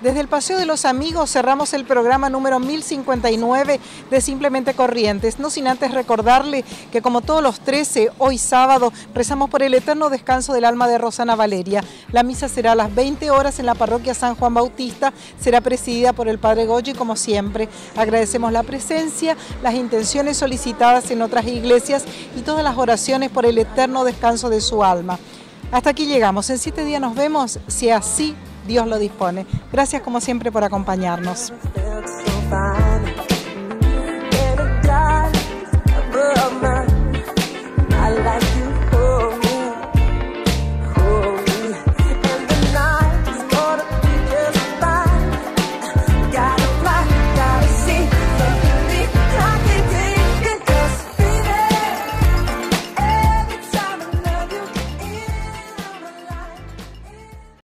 Desde el Paseo de los Amigos cerramos el programa número 1059 de Simplemente Corrientes, no sin antes recordarle que como todos los 13, hoy sábado, rezamos por el eterno descanso del alma de Rosana Valeria. La misa será a las 20 horas en la parroquia San Juan Bautista, será presidida por el Padre Goyi como siempre. Agradecemos la presencia, las intenciones solicitadas en otras iglesias y todas las oraciones por el eterno descanso de su alma. Hasta aquí llegamos, en siete días nos vemos, si así Dios lo dispone. Gracias como siempre por acompañarnos.